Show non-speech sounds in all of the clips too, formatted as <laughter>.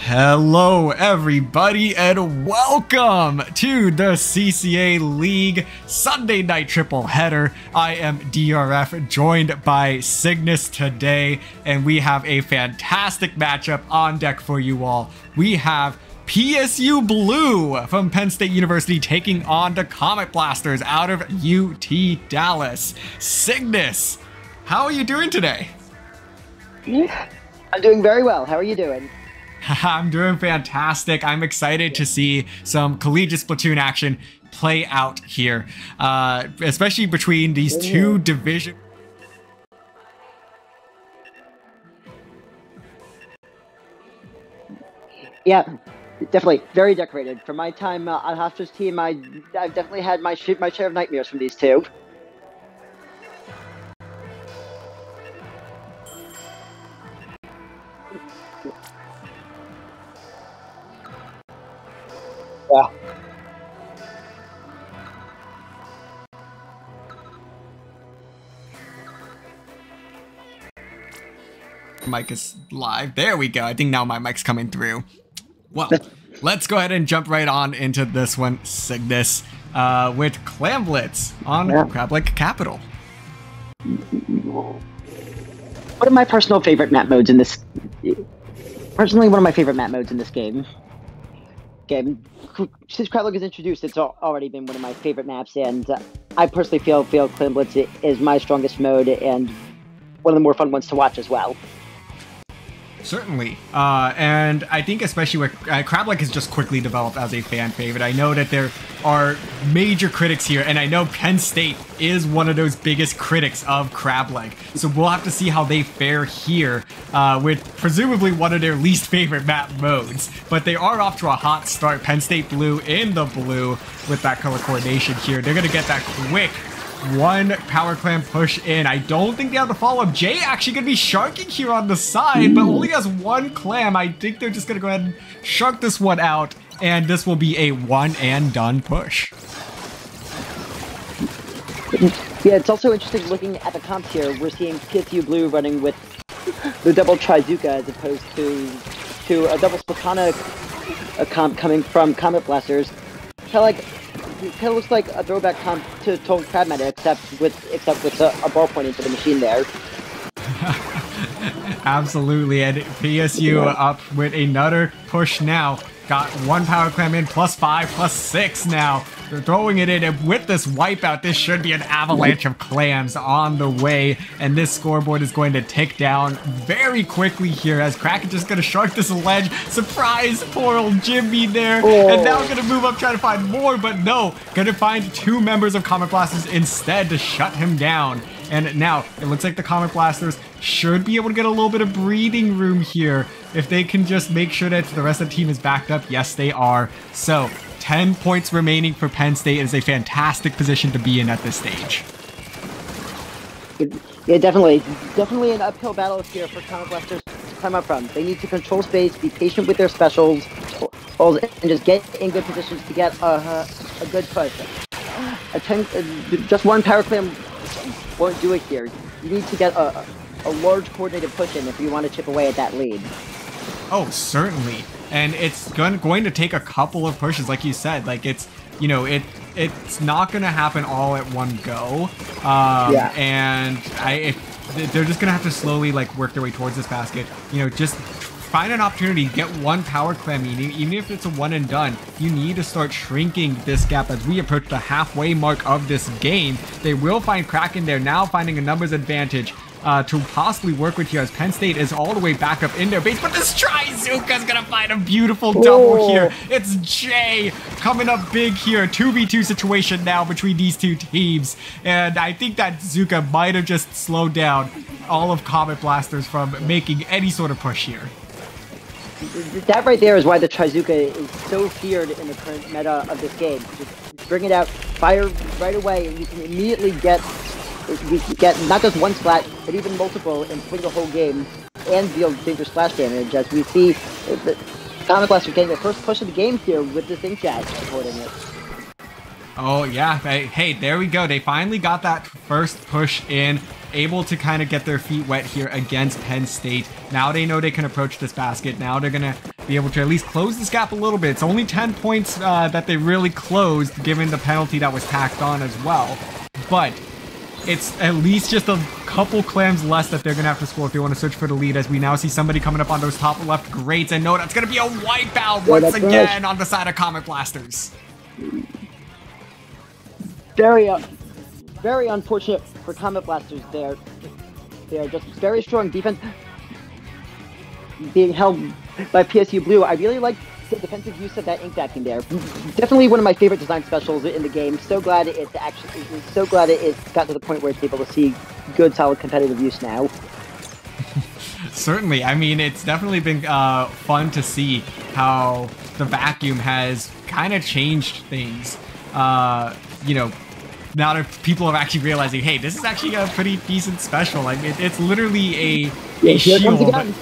Hello, everybody, and welcome to the CCA League Sunday Night Triple Header. I am DRF, joined by Cygnus today, and we have a fantastic matchup on deck for you all. We have PSU Blue from Penn State University taking on the Comet Blasters out of UT Dallas. Cygnus, how are you doing today? I'm doing very well. How are you doing? <laughs> I'm doing fantastic. I'm excited to see some collegiate Splatoon action play out here, uh, especially between these two division. Yeah, definitely very decorated. For my time uh, on Hofstra's team, I I've definitely had my sh- my share of nightmares from these two. Yeah. Mic is live. There we go. I think now my mic's coming through. Well, let's go ahead and jump right on into this one, Cygnus, uh, with Clamblitz on Yeah. Capital. One of my personal favorite map modes in this. Personally, one of my favorite map modes in this game. Game since Crowdlook is introduced, it's already been one of my favorite maps, and uh, I personally feel feel Clam Blitz is my strongest mode and one of the more fun ones to watch as well. Certainly. Uh, and I think especially with uh, Crablik has just quickly developed as a fan favorite. I know that there are major critics here, and I know Penn State is one of those biggest critics of Crableg. So we'll have to see how they fare here uh, with presumably one of their least favorite map modes. But they are off to a hot start. Penn State blue in the blue with that color coordination here. They're going to get that quick one power clam push in. I don't think they have the follow up. Jay actually gonna be sharking here on the side, but only has one clam. I think they're just gonna go ahead and shark this one out, and this will be a one and done push. Yeah, it's also interesting looking at the comps here. We're seeing PSU Blue running with the double Trizooka as opposed to to a double Splatana a uh, comp coming from Comet Blasters. Kind of like, kind of looks like a throwback comp to Total Crab Meta, except with except with a, a ball pointing to the machine there. <laughs> Absolutely, and PSU up with another push now. Got one power clam in, plus five, plus six now. They're throwing it in, and with this wipeout, this should be an avalanche of clams on the way. And this scoreboard is going to tick down very quickly here as Kraken just gonna shark this ledge. Surprise, poor old Jimmy there. And now oh. gonna move up, trying to find more, but no, gonna find two members of Comet Blasters instead to shut him down. And now it looks like the Comet Blasters should be able to get a little bit of breathing room here if they can just make sure that the rest of the team is backed up. Yes, they are. So 10 points remaining for Penn State is a fantastic position to be in at this stage. Yeah, definitely, definitely an uphill battle here for Blasters to climb up from. They need to control space, be patient with their specials, and just get in good positions to get a, a good push. A ten, just one power clam won't do it here. You need to get a, a large coordinated push in if you want to chip away at that lead. Oh, certainly. And it's going, going to take a couple of pushes, like you said. Like it's, you know, it it's not going to happen all at one go. Um, Yeah. And I, if, they're just going to have to slowly like work their way towards this basket. You know, just find an opportunity, get one power clam, even even if it's a one and done. You need to start shrinking this gap as we approach the halfway mark of this game. They will find Kraken there now, finding a numbers advantage uh, to possibly work with here as Penn State is all the way back up in their base. But this Trizooka's gonna find a beautiful double Oh. here. It's Jay coming up big here. 2v2 situation now between these two teams. And I think that Zooka might have just slowed down all of Comet Blasters from making any sort of push here. That right there is why the Trizuka is so feared in the current meta of this game. Just bring it out, fire right away, and you can immediately get you get not just one splat, but even multiple and swing the whole game and deal dangerous splash damage. As we see, the Comet Blaster getting the first push of the game here with this Inkjet supporting it. Oh yeah, hey, hey, there we go. They finally got that first push in, able to kind of get their feet wet here against Penn State. Now they know they can approach this basket. Now they're gonna be able to at least close this gap a little bit. It's only 10 points uh, that they really closed, given the penalty that was tacked on as well. But it's at least just a couple clams less that they're going to have to score if they want to search for the lead as we now see somebody coming up on those top left grates. And no, that's going to be a wipeout once again right. on the side of Comet Blasters. Very, uh, very unfortunate for Comet Blasters there. They are just very strong defense. Being held by PSU Blue, I really like the defensive use of that ink backing there. Definitely one of my favorite design specials in the game. So glad it's actually, so glad it, it's got to the point where it's able to see good, solid competitive use now. <laughs> Certainly. I mean, it's definitely been uh, fun to see how the vacuum has kind of changed things. Uh, you know, now that people are actually realizing, hey, this is actually a pretty decent special. Like, it, it's literally a, Yeah, a shield.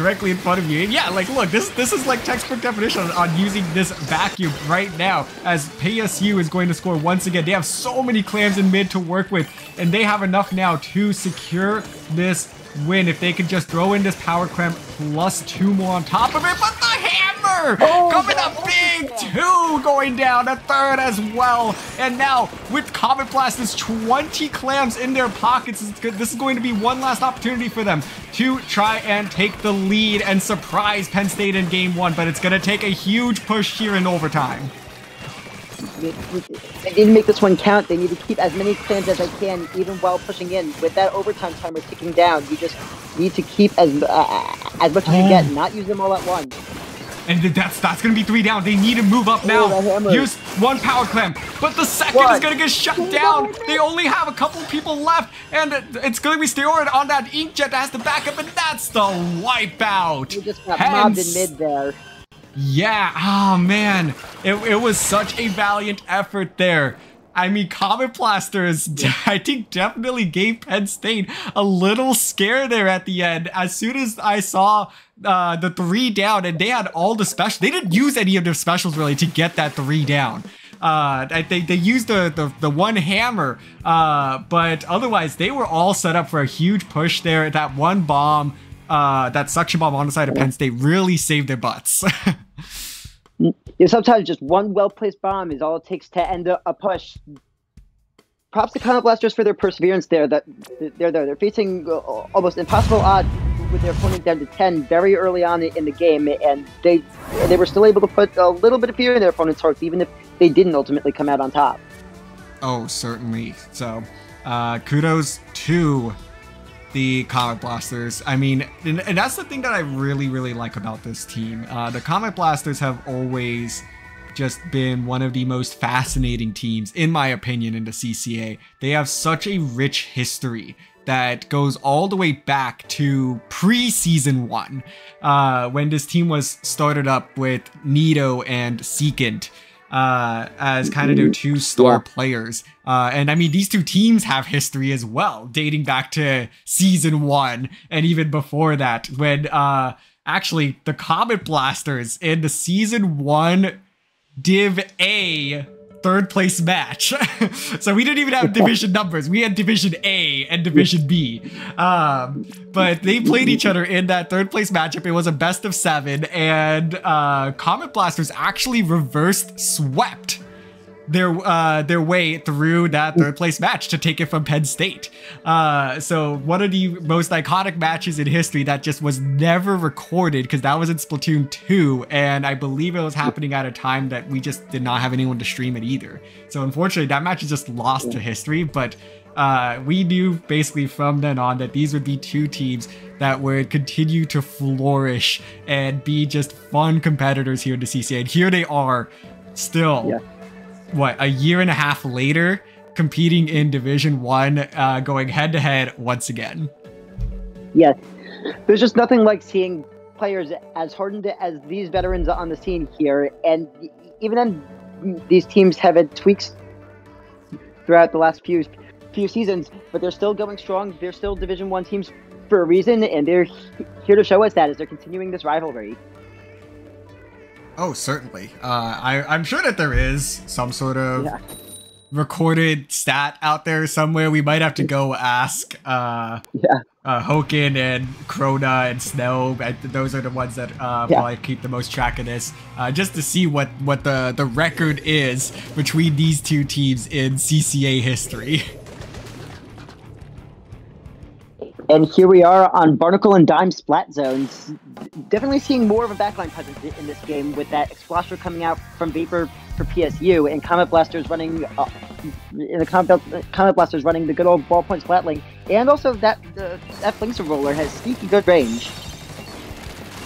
Directly in front of you. And yeah, like, look, this this is like textbook definition on, on using this vacuum right now. As PSU is going to score once again. They have so many clams in mid to work with, and they have enough now to secure this win if they can just throw in this power clam plus two more on top of it. But the Oh, coming up big, two going down, a third as well. And now with Comet Blasters 20 clams in their pockets, this is going to be one last opportunity for them to try and take the lead and surprise Penn State in game one. But it's going to take a huge push here in overtime. They they need to make this one count. They need to keep as many clams as they can, even while pushing in. With that overtime timer ticking down, you just need to keep as uh, as much as you get, not use them all at once. And that's that's gonna be three down. They need to move up now. hammer. Use one power clamp. but the second What? is gonna get shut down. They only have a couple people left, and it's gonna be Steroid on that inkjet that has to back up, and that's the wipeout. You just got mobbed in mid there. Yeah. Oh man, it, it was such a valiant effort there. I mean, Comet Blasters, <laughs> I think, definitely gave Penn State a little scare there at the end. As soon as I saw uh, the three down, and they had all the special, they didn't use any of their specials really to get that three down. Uh, think they used the, the, the one hammer, uh, but otherwise they were all set up for a huge push there. That one bomb, uh, that suction bomb on the side of Penn State really saved their butts. <laughs> Yeah, sometimes just one well-placed bomb is all it takes to end a, a push. Props to Comet Blasters for their perseverance there. That they're there. They're facing uh, almost impossible odds with their opponent down to ten very early on in the game, and they they were still able to put a little bit of fear in their opponent's hearts, even if they didn't ultimately come out on top. Oh, certainly. So, uh, kudos to the Comet Blasters. I mean, and, and that's the thing that I really, really like about this team. Uh, the Comet Blasters have always just been one of the most fascinating teams, in my opinion, in the CCA. They have such a rich history that goes all the way back to pre-season one, uh, when this team was started up with Nito and Seekant uh, as kind of their two star Yeah. players. Uh, and I mean, these two teams have history as well, dating back to season one and even before that, when uh, actually the Comet Blasters in the season one Div A third place match. <laughs> so we didn't even have division numbers. We had division A and division B. Um, but they played each other in that third place matchup. It was a best of seven, and uh, Comet Blasters actually reversed swept their uh, their way through that third place match to take it from Penn State. Uh, so one of the most iconic matches in history that just was never recorded because that was in Splatoon 2, and I believe it was happening at a time that we just did not have anyone to stream it either. So unfortunately, that match is just lost to history, but. Uh, we knew basically from then on that these would be two teams that would continue to flourish and be just fun competitors here in the CCA. And here they are, still Yeah. What a year and a half later competing in division one uh, going head to head once again Yes, there's just nothing like seeing players as hardened as these veterans on the scene here, and even then, these teams have had tweaks throughout the last few few seasons, but they're still going strong. They're still Division One teams for a reason, and they're here to show us that as they're continuing this rivalry. Oh certainly uh, I, i'm sure that there is some sort of Yeah. recorded stat out there somewhere. We might have to go ask uh, Yeah. uh, Hoken and Krona and Snow. Those are the ones that uh, Yeah. probably keep the most track of this, uh, just to see what what the the record is between these two teams in CCA history. <laughs> And here we are on Barnacle and Dime splat zones. Definitely seeing more of a backline presence in this game with that Explosher coming out from Vapor for PSU and Comet Blasters running uh, in the Comet, Comet Blasters running the good old ballpoint Splatling. And also that uh, that Flingza roller has sneaky good range.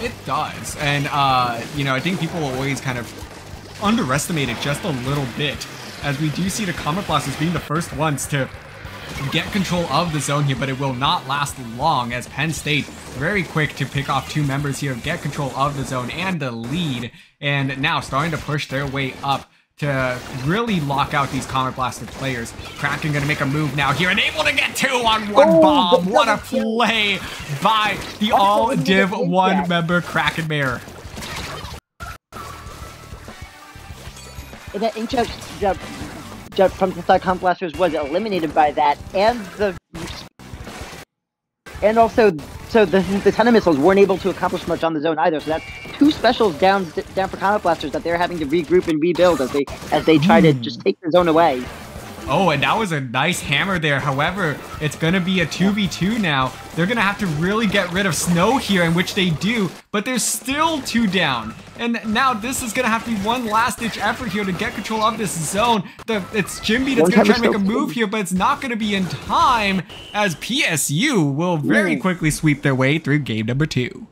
It does, and uh, you know, I think people always kind of underestimate it just a little bit, as we do see the Comet Blasters being the first ones to get control of the zone here, but it will not last long as Penn State very quick to pick off two members here, get control of the zone and the lead, and now starting to push their way up to really lock out these Comet Blaster players. Kraken gonna make a move now here and able to get two on one Oh, bomb. What a double kill. play by the Also, all Div 1 impact. member Kraken Bear. And that inkjet jump, jump from the side Blasters was eliminated by that, and the and also so the the ton of missiles weren't able to accomplish much on the zone either. So that's two specials down down for Comet Blasters that they're having to regroup and rebuild as they as they try to hmm. just take the zone away. Oh, and that was a nice hammer there. However, it's going to be a 2v2 now. They're going to have to really get rid of Snow here, in which they do, but there's still two down. And now this is going to have to be one last-ditch effort here to get control of this zone. The, it's Jimby that's going to try to make a move here, but it's not going to be in time, as PSU will very quickly sweep their way through game number two.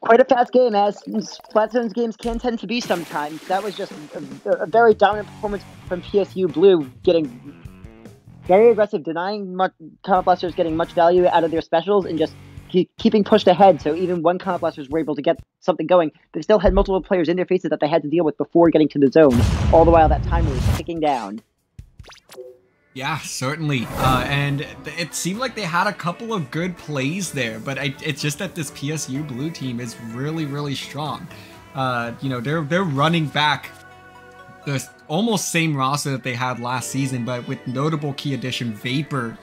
Quite a fast game, as Splat Zones games can tend to be sometimes. That was just a, a very dominant performance from PSU Blue, getting very aggressive, denying much, Comet Blasters getting much value out of their specials, and just keep, keeping pushed ahead. So even when Comet Blasters were able to get something going, they still had multiple players in their faces that they had to deal with before getting to the zone. All the while, that timer was ticking down. Yeah, certainly. Uh, and it seemed like they had a couple of good plays there, but I, it's just that this PSU blue team is really, really strong. Uh, you know, they're they're running back the almost same roster that they had last season, but with notable key addition Vapor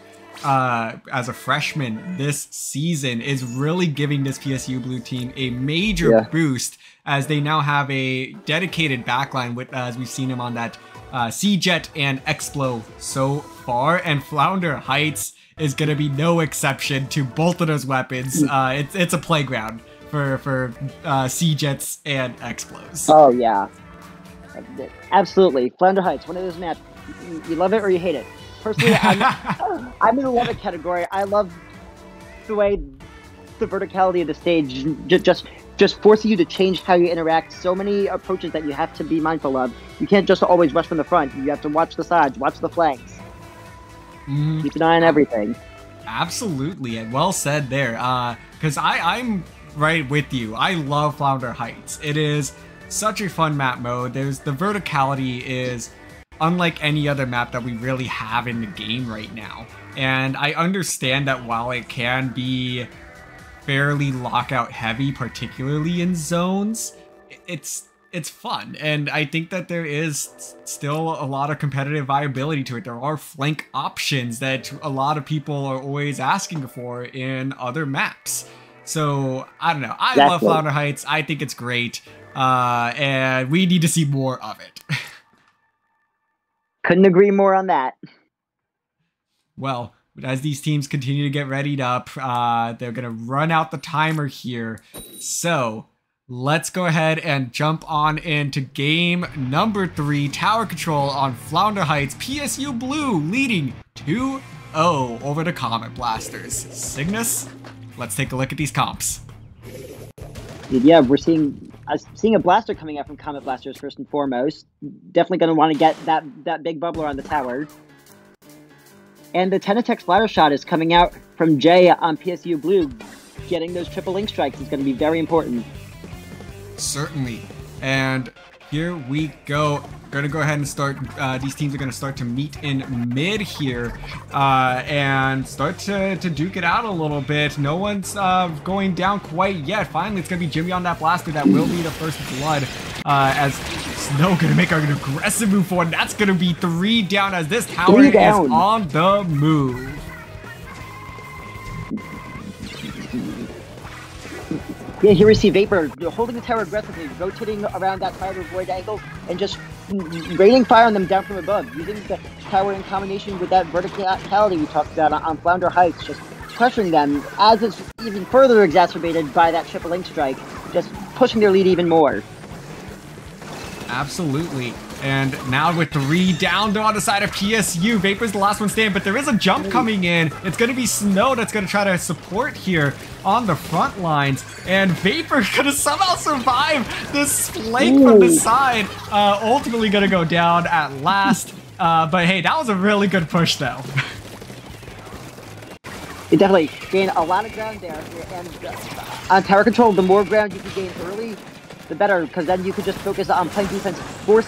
uh, as a freshman this season is really giving this PSU blue team a major Yeah. boost as they now have a dedicated backline with as we've seen him on that uh, C-Jet and Explo so far, and Flounder Heights is gonna be no exception to both of those weapons. Uh, it's it's a playground for for uh, C-Jets and Explos. Oh yeah, absolutely. Flounder Heights, one of those maps. You, you love it or you hate it. Personally, I'm, <laughs> I'm in the love it category. I love the way the verticality of the stage just just forces you to change how you interact. So many approaches that you have to be mindful of. You can't just always rush from the front. You have to watch the sides, watch the flanks, Mhm. keep an eye on everything. Absolutely, and well said there. Uh, because I I'm right with you. I love Flounder Heights. It is such a fun map mode. There's the verticality is unlike any other map that we really have in the game right now. And I understand that while it can be fairly lockout heavy, particularly in zones, it's it's fun. And i think that there is still a lot of competitive viability to it. There are flank options that a lot of people are always asking for in other maps. So i don't know. I love flounder heights. I think it's great. Uh, and we need to see more of it. <laughs> Couldn't agree more on that. Well, as these teams continue to get readied up, uh, they're going to run out the timer here. So let's go ahead and jump on into game number three Tower Control on Flounder Heights. PSU Blue leading 2 0 over the Comet Blasters. Cygnus, let's take a look at these comps. Yeah, we're seeing uh, seeing a blaster coming out from Comet Blasters first and foremost. Definitely going to want to get that that big bubbler on the tower. And the Tentatek Splattershot is coming out from Jay on PSU Blue. Getting those triple Inkstrikes is going to be very important. Certainly. And here we go. Going to go ahead and start. Uh, these teams are going to start to meet in mid here uh, and start to, to duke it out a little bit. No one's uh, going down quite yet. Finally, it's going to be Jimmy on that blaster. That will be the first blood uh, as Snow gonna make an aggressive move forward. That's gonna be three down as this tower is on the move. Yeah, here we see Vapor holding the tower aggressively, rotating around that tower to avoid angles, and just raining fire on them down from above, using the tower in combination with that verticality we talked about on, Flounder Heights, just pressuring them, as it's even further exacerbated by that triple Inkstrike, just pushing their lead even more. Absolutely. And now with three down on the side of PSU, Vapor's the last one standing, but there is a jump coming in. It's going to be Snow that's going to try to support here on the front lines. And Vapor <laughs> going to somehow survive this flank from the side. Uh, ultimately going to go down at last. Uh, but hey, that was a really good push though. <laughs> It definitely gained a lot of ground there, and uh, on tower control, the more ground you can gain early, the better, because then you could just focus on playing defense, force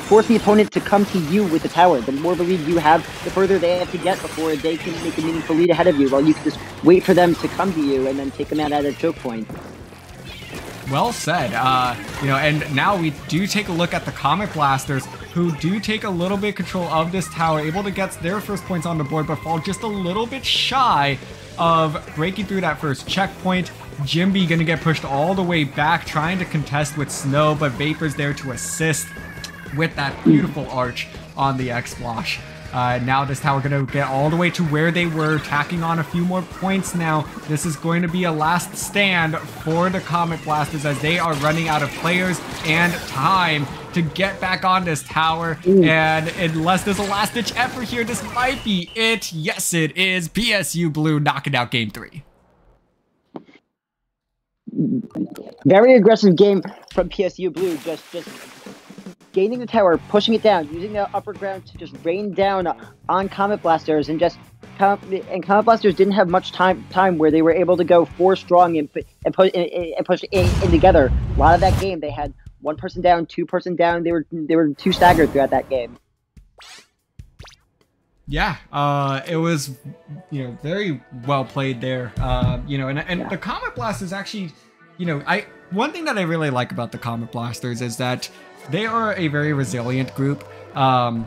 force the opponent to come to you with the tower. The more of a lead you have, the further they have to get before they can make a meaningful lead ahead of you, while you can just wait for them to come to you and then take them out at a choke point. Well said. Uh, you know, and now we do take a look at the Comet Blasters, who do take a little bit control of this tower, able to get their first points on the board, but fall just a little bit shy of breaking through that first checkpoint. Jimby gonna get pushed all the way back, trying to contest with Snow, but Vapor's there to assist with that beautiful arch on the Explosher. Uh, now this tower is gonna get all the way to where they were, tacking on a few more points now. This is going to be a last stand for the Comet Blasters as they are running out of players and time to get back on this tower. And unless there's a last ditch effort here, this might be it. Yes, it is. PSU Blue knocking out game three. Very aggressive game from PSU Blue, just just gaining the tower, pushing it down, using the upper ground to just rain down on Comet Blasters, and just and Comet Blasters didn't have much time time where they were able to go four strong and put and put and, and push in, in together. A lot of that game, they had one person down, two person down. They were they were too staggered throughout that game. Yeah, uh, it was, you know, very well played there. Uh, you know, and and Yeah. the Comet Blasters actually, you know, I one thing that I really like about the Comet Blasters is that they are a very resilient group. Um,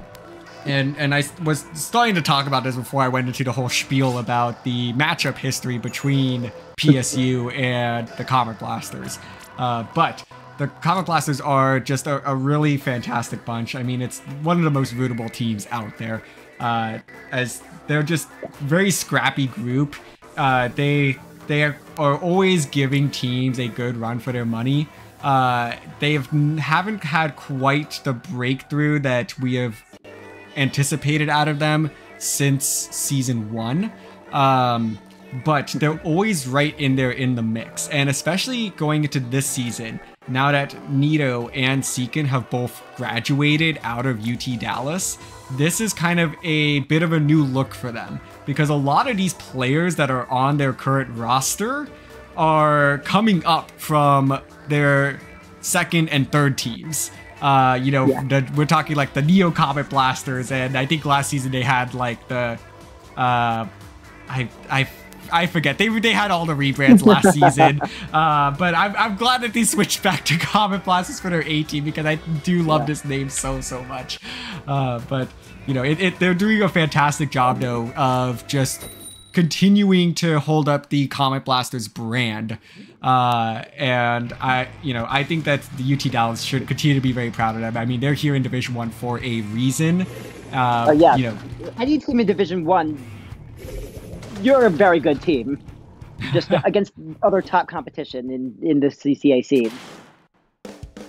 and and I was starting to talk about this before I went into the whole spiel about the matchup history between PSU <laughs> and the Comet Blasters. Uh, but the Comet Blasters are just a, a really fantastic bunch. I mean, it's one of the most rootable teams out there. Uh, as they're just very scrappy group. Uh, they they are, are always giving teams a good run for their money. Uh, they have haven't had quite the breakthrough that we have anticipated out of them since season one. Um, but they're always right in there in the mix. And especially going into this season, now that Nito and Seekin have both graduated out of UT Dallas, this is kind of a bit of a new look for them. Because a lot of these players that are on their current roster are coming up from their second and third teams. Uh, you know, Yeah. the, we're talking like the Neo Comet Blasters, and I think last season they had like the, uh, I I I forget they they had all the rebrands last <laughs> season. Uh, but I'm I'm glad that they switched back to Comet Blasters for their A team because I do love Yeah. this name so so much. Uh, but you know, it, it they're doing a fantastic job though of just continuing to hold up the Comet Blasters brand. Uh, and I, you know, I think that the UT Dallas should continue to be very proud of them. I mean, they're here in Division One for a reason. Uh, Oh, yeah. You know, Any team in Division One, you're a very good team. Just <laughs> against other top competition in in the CCA scene.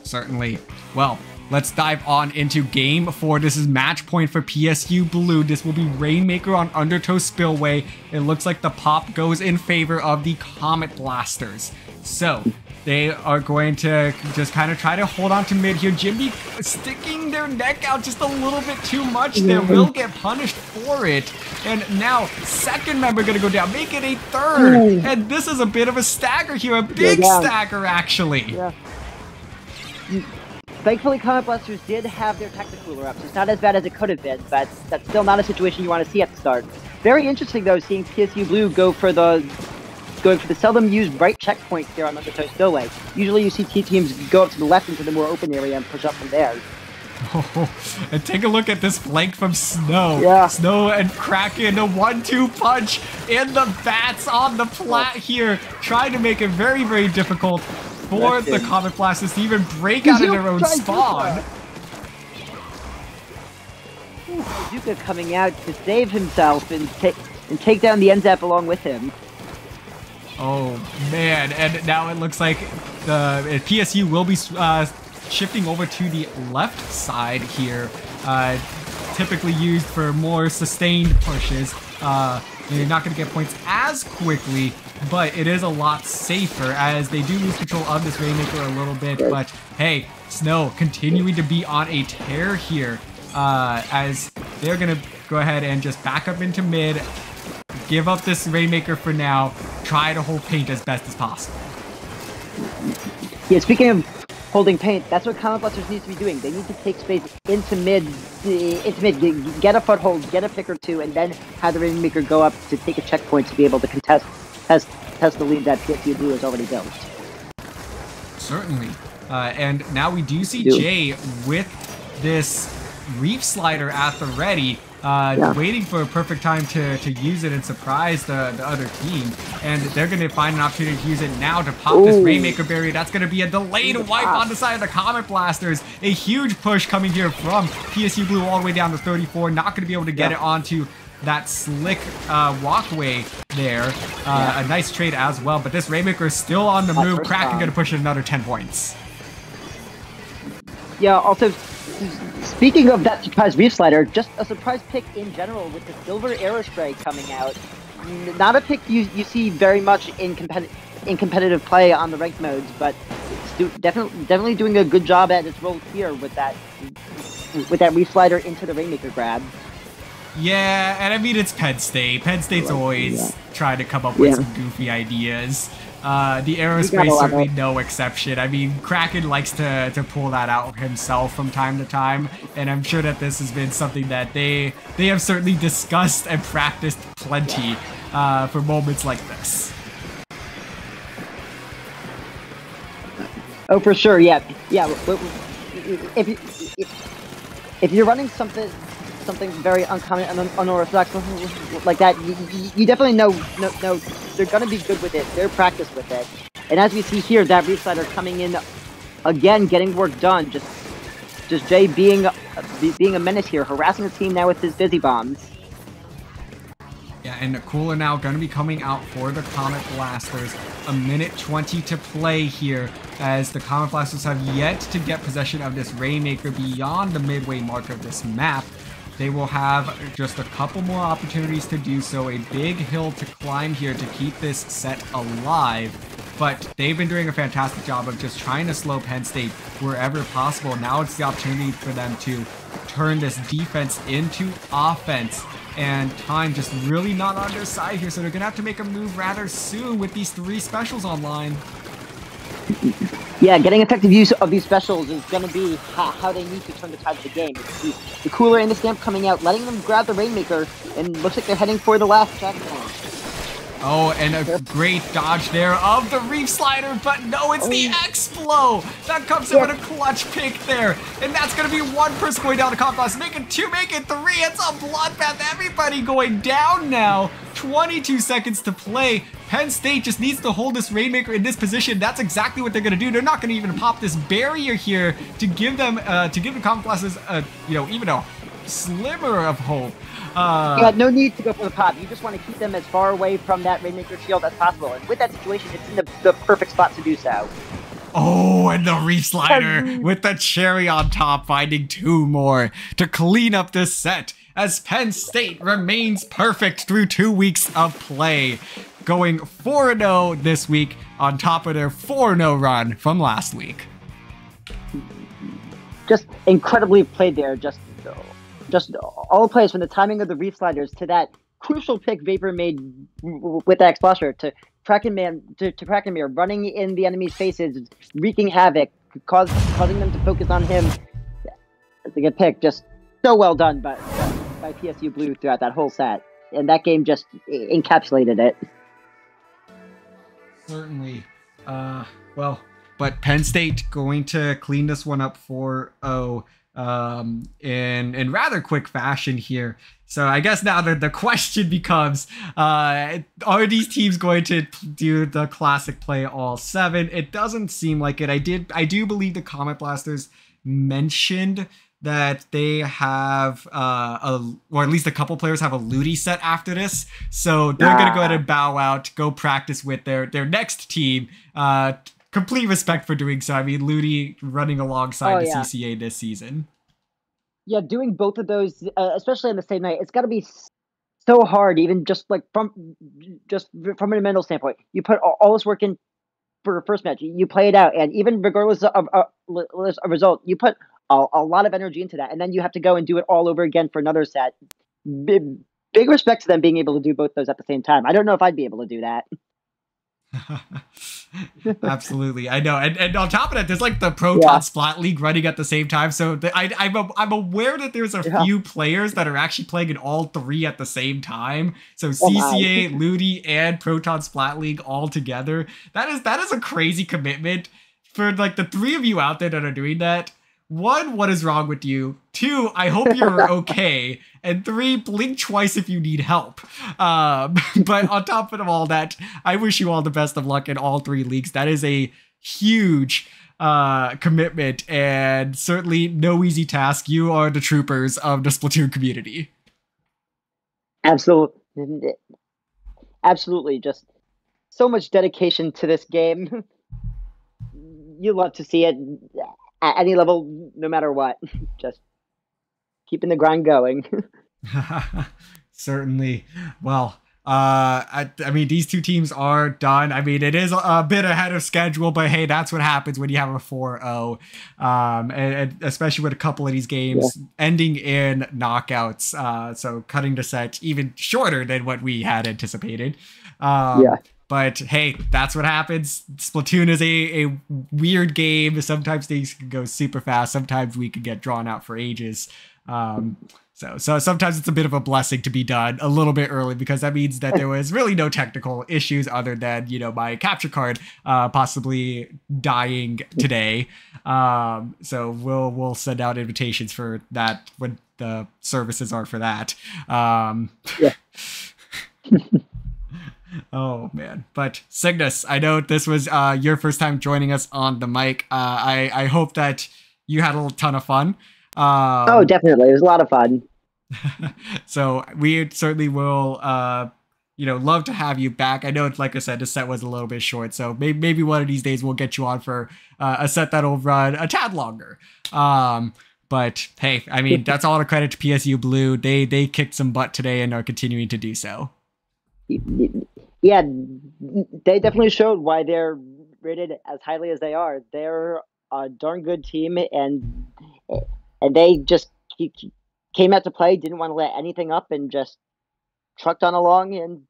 Certainly. Well, let's dive on into game four. This is match point for PSU Blue. This will be Rainmaker on Undertow Spillway. It looks like the pop goes in favor of the Comet Blasters. So, they are going to just kind of try to hold on to mid here. Jimmy sticking their neck out just a little bit too much. They will get punished for it. And now, second member going to go down, make it a third. And this is a bit of a stagger here, a big down. stagger actually. Yeah. Thankfully, Comet Blasters did have their Tacticooler ups. It's not as bad as it could have been, but that's still not a situation you want to see at the start. Very interesting, though, seeing PSU Blue go for the going for the seldom used right checkpoint here on the Undertow Stowaway. Usually you see T teams go up to the left into the more open area and push up from there. Oh, <laughs> and take a look at this flank from Snow. Yeah. Snow and Kraken, a one-two punch in the bats on the plat oh. here, trying to make it very, very difficult for That's the. Comet Blasters to even break out of their own tries to spawn. Zooka coming out to save himself and take and take down the N-ZAP along with him. Oh man, and now it looks like the uh, PSU will be uh, shifting over to the left side here. Uh, typically used for more sustained pushes. Uh, you're not going to get points as quickly, but it is a lot safer as they do lose control of this Rainmaker a little bit. But hey, Snow continuing to be on a tear here uh, as they're going to go ahead and just back up into mid, give up this Rainmaker for now, try to hold paint as best as possible. Yeah, speaking of holding paint, that's what Comet Blasters need to be doing. They need to take space into mid, into mid, get, get a foothold, get a pick or two, and then have the Rainmaker go up to take a checkpoint to be able to contest test, test the lead that PSU Blue has already built. Certainly. Uh, and now we do see Do. Jay with this reef slider at the ready, uh, Yeah. waiting for a perfect time to, to use it and surprise the, the other team. And they're going to find an opportunity to use it now to pop this Rainmaker barrier. That's going to be a delayed wipe pop. on the side of the Comet Blasters. A huge push coming here from PSU Blue all the way down to 34. Not going to be able to get Yeah. it onto that slick uh, walkway there. Uh, Yeah. A nice trade as well. But this Rainmaker is still on the move. Kraken going to push it another 10 points. Yeah, also, speaking of that surprise reef slider, just a surprise pick in general with the silver aerospray coming out. Not a pick you, you see very much in competitive in competitive play on the ranked modes, but do, definitely definitely doing a good job at its role here with that with that reef slider into the rainmaker grab. Yeah, and I mean it's Penn State. Penn State's always yeah. trying to come up with Yeah. some goofy ideas. Uh, the Aerospray certainly no exception. I mean, Kraken likes to, to pull that out himself from time to time, and I'm sure that this has been something that they they have certainly discussed and practiced plenty uh, for moments like this. Oh, for sure. Yeah, yeah. If you if, if you're running something something very uncommon and un- unorthodox like that, you, you- definitely know no no they're gonna be good with it. They're practiced with it. And as we see here, that reef slider coming in again, getting work done. Just just Jay being being a menace here, harassing the team now with his Fizzy Bombs. Yeah, and the Cooler now going to be coming out for the Comet Blasters. A minute 20 to play here as the Comet Blasters have yet to get possession of this Rainmaker beyond the midway mark of this map. They will have just a couple more opportunities to do so. A big hill to climb here to keep this set alive. But they've been doing a fantastic job of just trying to slow Penn State wherever possible. Now it's the opportunity for them to turn this defense into offense. And time just really not on their side here, so they're gonna have to make a move rather soon with these three specials online. Yeah, getting effective use of these specials is going to be how, how they need to turn the tide of the game. The, the cooler and the stamp coming out, letting them grab the Rainmaker, and looks like they're heading for the last checkpoint. Oh, and a great dodge there of the Reef Slider, but no, it's the Oh. Explo! That comes in Yeah. with a clutch pick there, and that's gonna be one person going down to Compost, make it two, make it three, it's a bloodbath, everybody going down now! 22 seconds to play. Penn State just needs to hold this Rainmaker in this position. That's exactly what they're gonna do. They're not gonna even pop this barrier here to give them, uh, to give the Compost a, you know, even a slimmer of hope. Uh, Yeah, no need to go for the pop. You just want to keep them as far away from that Rainmaker shield as possible. And with that situation, it's in the, the perfect spot to do so. Oh, and the reef slider <laughs> with the cherry on top, finding two more to clean up this set as Penn State remains perfect through two weeks of play, going 4 0 this week on top of their 4 0 run from last week. Just incredibly played there. Just, just all plays from the timing of the reef sliders to that crucial pick Vapor made with that explosion to Kraken Man to, to Mirror running in the enemy's faces, wreaking havoc, cause, causing them to focus on him. It's a good pick. Just so well done by by PSU Blue throughout that whole set, and that game just encapsulated it. Certainly. Uh, well, but Penn State going to clean this one up 4-0 um, in in rather quick fashion here. So I guess now the, the question becomes: uh, Are these teams going to do the classic play all seven? It doesn't seem like it. I did I do believe the Comet Blasters mentioned that they have uh, a or at least a couple players have a LUTI set after this, so they're gonna go ahead and bow out, go practice with their their next team. Uh, complete respect for doing so. I mean, LUTI running alongside Oh, the yeah. CCA this season. Yeah, doing both of those, uh, especially on the same night, it's got to be so hard. Even just like from just from a mental standpoint, you put all, all this work in for a first match. You play it out, and even regardless of a result, you put a, a lot of energy into that, and then you have to go and do it all over again for another set. Big, big respect to them being able to do both those at the same time. I don't know if I'd be able to do that. <laughs> <laughs> Absolutely, I know, and, and on top of that, there's like the Proton Yeah. Splat League running at the same time. So the, I, I'm a, I'm aware that there's a Yeah. few players that are actually playing in all three at the same time. So Oh. CCA, LUTI, and Proton Splat League all together. That is that is a crazy commitment for like the three of you out there that are doing that. One, what is wrong with you? Two, I hope you're <laughs> okay. And three, blink twice if you need help. Um, <laughs> but on top of all that, I wish you all the best of luck in all three leagues. That is a huge uh, commitment and certainly no easy task. You are the troopers of the Splatoon community. Absolutely, absolutely, just so much dedication to this game. <laughs> you love to see it at any level, no matter what. <laughs> Just keeping the grind going. <laughs> <laughs> Certainly. Well, uh, I, I mean, these two teams are done. I mean, it is a, bit ahead of schedule, but hey, that's what happens when you have a 4 0. Um, and, and especially with a couple of these games ending in knockouts. Uh, so cutting the set even shorter than what we had anticipated. Um, Yeah. But hey, that's what happens. Splatoon is a, a weird game. Sometimes things can go super fast. Sometimes we can get drawn out for ages. Um, so, so sometimes it's a bit of a blessing to be done a little bit early because that means that there was really no technical issues other than you know my capture card uh, possibly dying today. Um, so we'll we'll send out invitations for that when the services are for that. Um, Yeah. <laughs> oh man, but Cygnus, I know this was uh, your first time joining us on the mic. Uh, I I hope that you had a ton of fun. Um, oh, definitely, it was a lot of fun. <laughs> so we certainly will uh you know love to have you back i know it's like i said the set was a little bit short so maybe, maybe one of these days we'll get you on for uh, a set that'll run a tad longer um but hey i mean <laughs> that's all the credit to psu blue they they kicked some butt today and are continuing to do so Yeah, they definitely showed why they're rated as highly as they are. They're a darn good team, and and they just came out to play, didn't want to let anything up, and just trucked on along, and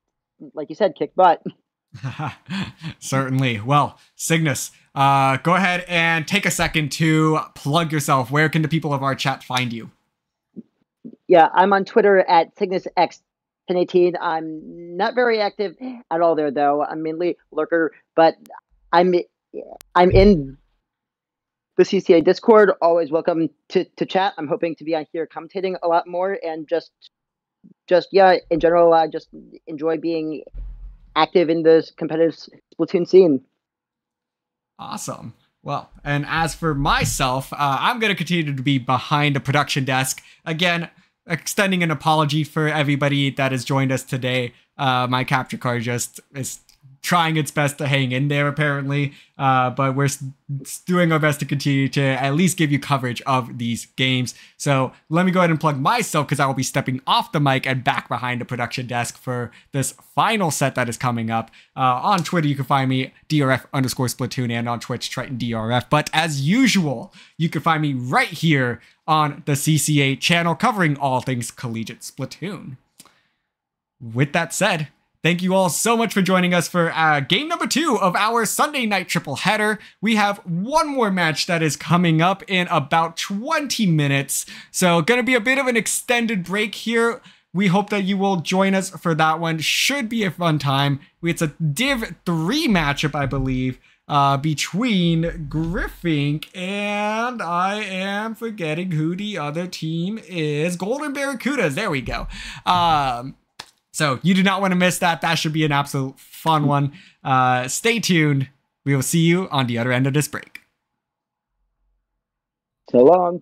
like you said, kicked butt. <laughs> certainly well cygnus uh go ahead and take a second to plug yourself where can the people of our chat find you Yeah, I'm on Twitter at CygnusX1018. I'm not very active at all there, though. I'm mainly lurker, but I'm I'm in the CCA Discord. Always welcome to, to chat. I'm hoping to be on here commentating a lot more and just just yeah, in general, I just enjoy being active in this competitive Splatoon scene. Awesome. Well, and as for myself, uh, I'm going to continue to be behind the production desk. Again, extending an apology for everybody that has joined us today. Uh, my capture card just is trying its best to hang in there, apparently. Uh, but we're doing our best to continue to at least give you coverage of these games. So let me go ahead and plug myself because I will be stepping off the mic and back behind the production desk for this final set that is coming up. Uh, on Twitter, you can find me DRF underscore Splatoon and on Twitch, Triton DRF. But as usual, you can find me right here on the CCA channel covering all things collegiate Splatoon. With that said, thank you all so much for joining us for uh, game number two of our Sunday night triple header. We have one more match that is coming up in about 20 minutes. So, gonna be a bit of an extended break here. we hope that you will join us for that one. Should be a fun time. It's a Div 3 matchup, I believe, uh, between Griffink and I am forgetting who the other team is. Golden Barracudas. There we go. Um, so you do not want to miss that. That should be an absolute fun one. Uh, stay tuned. We will see you on the other end of this break. So long.